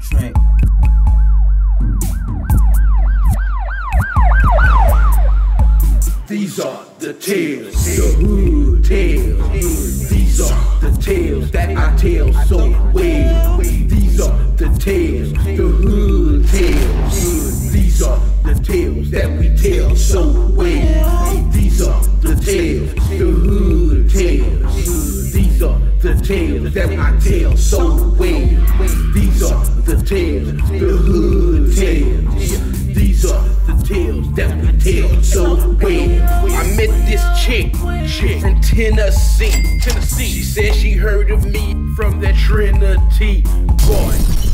Trent. These are the tales, the hood tales. These are the tales that I tell so well. These are the tales, the hood tales. These are the tales that we tell so well. These are the tales, the hood tales. These are the tales that I tell so well. Tales, the hood tales. These are the tales that we tell so well. I met this chick, chick from Tennessee. Tennessee. She said she heard of me from that Trinity boy.